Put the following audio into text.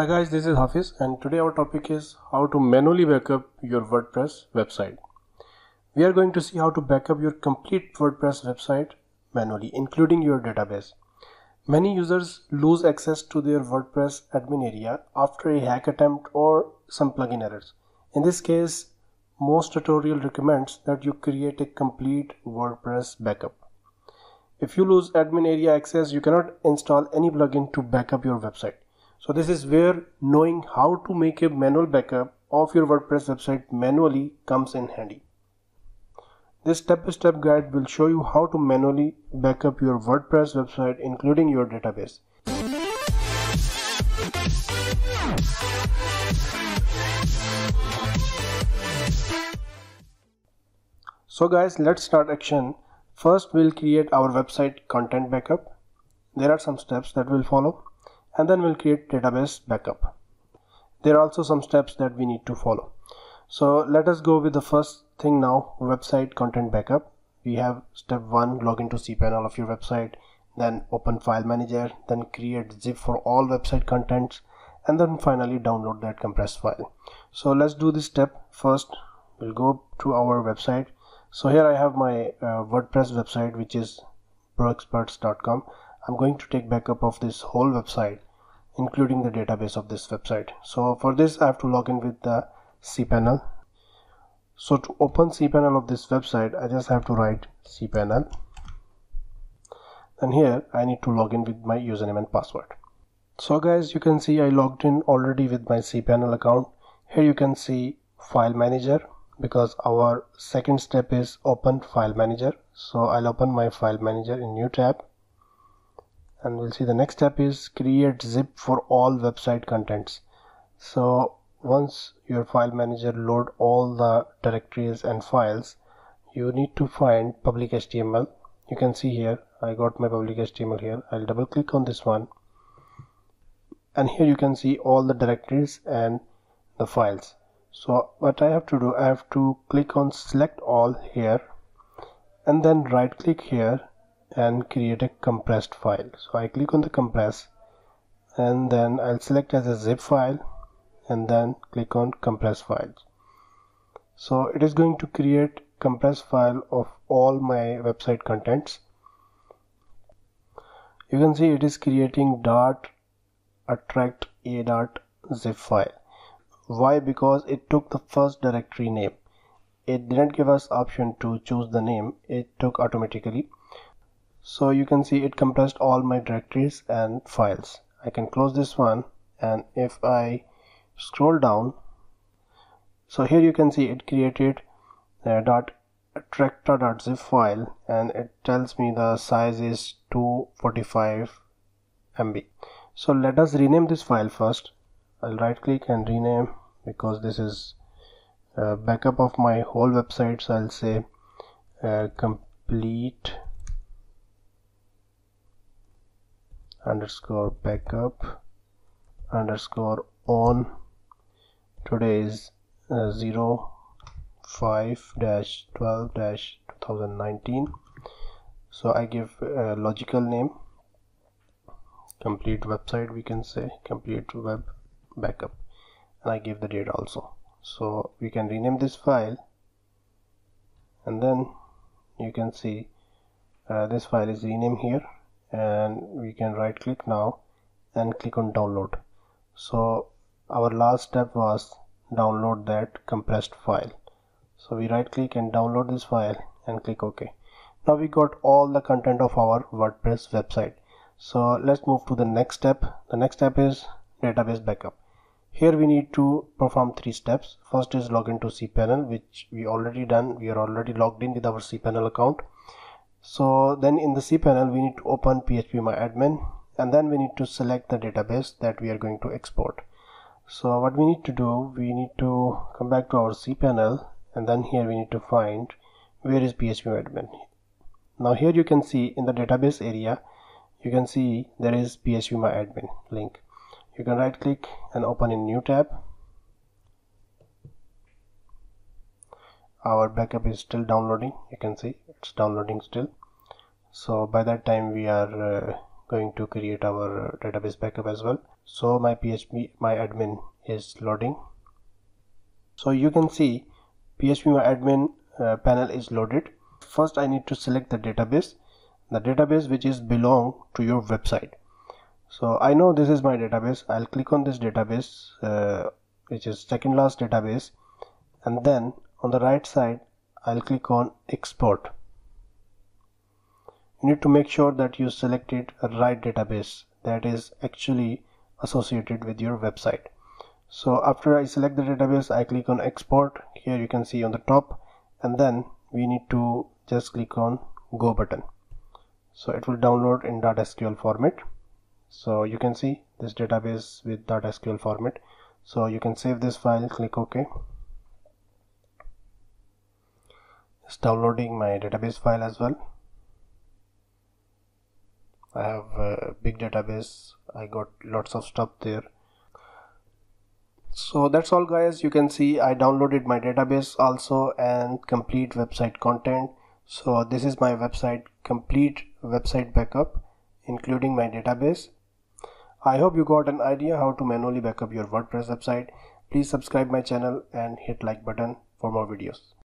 Hi guys, this is Hafiz and today our topic is how to manually backup your WordPress website. We are going to see how to backup your complete WordPress website manually, including your database. Many users lose access to their WordPress admin area after a hack attempt or some plugin errors. In this case, most tutorial recommends that you create a complete WordPress backup. If you lose admin area access, you cannot install any plugin to backup your website. So this is where knowing how to make a manual backup of your WordPress website manually comes in handy. This step-by-step -step guide will show you how to manually backup your WordPress website including your database. So guys, let's start action. First, we'll create our website content backup. There are some steps that we'll follow and then we'll create database backup. There are also some steps that we need to follow. So let us go with the first thing now, website content backup. We have step one, log into cPanel of your website, then open file manager, then create zip for all website contents, and then finally download that compressed file. So let's do this step first. We'll go to our website so here I have my uh, WordPress website which is broexperts.com I'm going to take backup of this whole website including the database of this website. So for this I have to log in with the cPanel. So to open cPanel of this website I just have to write cPanel. And here I need to log in with my username and password. So guys you can see I logged in already with my cPanel account. Here you can see file manager because our second step is open file manager. So I'll open my file manager in new tab and we'll see the next step is create zip for all website contents. So once your file manager load all the directories and files you need to find public HTML you can see here I got my public HTML here. I'll double click on this one. And here you can see all the directories and the files. So what I have to do I have to click on select all here and then right click here and create a compressed file. So I click on the compress and then I'll select as a zip file and then click on compress files so it is going to create compressed file of all my website contents. You can see it is creating dot attract a dot zip file. Why? Because it took the first directory name. It didn't give us option to choose the name. It took automatically so you can see it compressed all my directories and files. I can close this one and if I scroll down so here you can see it created a dot attractor.zip file and it tells me the size is 245 MB so let us rename this file first. I'll right click and rename because this is a backup of my whole website so I'll say uh, complete underscore backup underscore on. Today is uh, 0 5 dash 12 dash 2019 so I give a logical name. Complete website we can say. Complete web backup. And I give the date also. So we can rename this file. And then you can see uh, this file is renamed here and we can right click now and click on download. So our last step was download that compressed file. So we right click and download this file and click OK. Now we got all the content of our WordPress website. So let's move to the next step. The next step is database backup. Here we need to perform three steps. First is log into cpanel which we already done. We are already logged in with our cpanel account so then in the cpanel we need to open phpMyAdmin and then we need to select the database that we are going to export. So what we need to do we need to come back to our cpanel and then here we need to find where is phpMyAdmin now here you can see in the database area you can see there is phpMyAdmin link. You can right click and open in new tab our backup is still downloading. You can see it's downloading still. So by that time we are uh, going to create our database backup as well. So my php my admin is loading. So you can see php my admin uh, panel is loaded. First i need to select the database. The database which is belong to your website. So i know this is my database. I'll click on this database uh, which is second last database. And then on the right side I'll click on export. You need to make sure that you selected a right database that is actually associated with your website. So after I select the database I click on export. Here you can see on the top. And then we need to just click on go button. So it will download in .sql format. So you can see this database with .sql format. So you can save this file click ok it's downloading my database file as well. I have a big database. I got lots of stuff there. So that's all guys. You can see I downloaded my database also and complete website content. So this is my website complete website backup including my database. I hope you got an idea how to manually backup your WordPress website. Please subscribe my channel and hit like button for more videos.